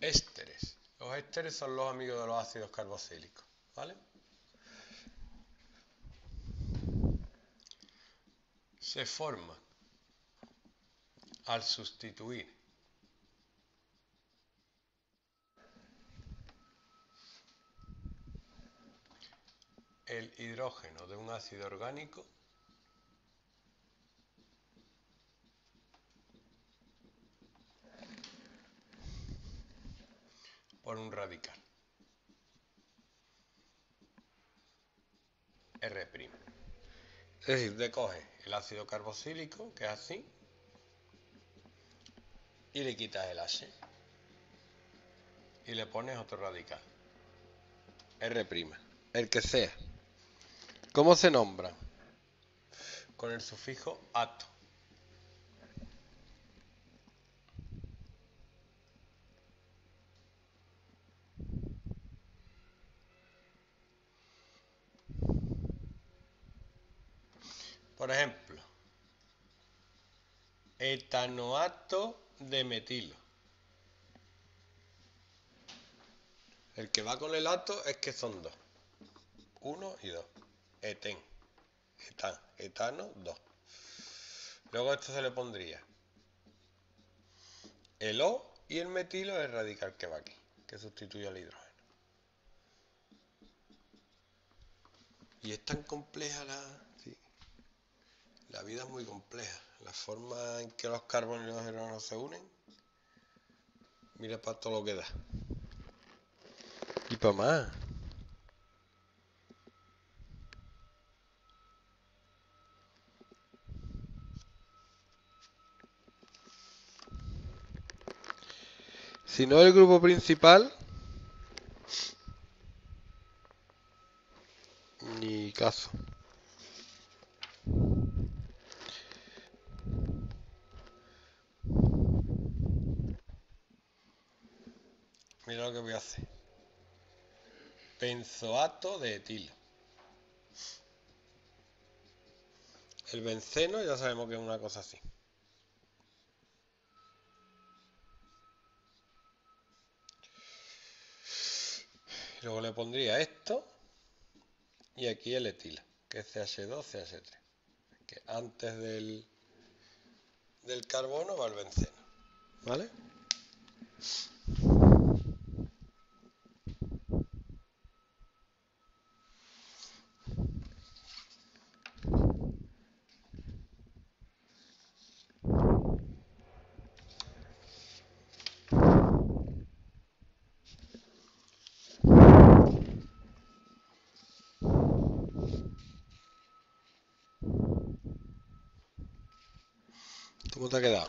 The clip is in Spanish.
ésteres. Los ésteres son los amigos de los ácidos carboxílicos, ¿vale? Se forma al sustituir el hidrógeno de un ácido orgánico por un radical. R'. Es decir, te coge el ácido carboxílico, que es así, y le quitas el H. Y le pones otro radical. R', el que sea. ¿Cómo se nombra? Con el sufijo ato. Por ejemplo, etanoato de metilo. El que va con el ato es que son dos. Uno y dos. Eten. Etan. Etano, dos. Luego esto se le pondría el O y el metilo es el radical que va aquí, que sustituye al hidrógeno. Y es tan compleja la... La vida es muy compleja. La forma en que los carbonos y los hidrógenos se unen. Mira para todo lo que da. Y para más. Si no el grupo principal, ni caso. Mira lo que voy a hacer. Benzoato de etilo. El benceno ya sabemos que es una cosa así. Luego le pondría esto y aquí el etilo, que es CH2, CH3. Que antes del, del carbono va el benceno. ¿Vale? ¿Cómo te ha quedado?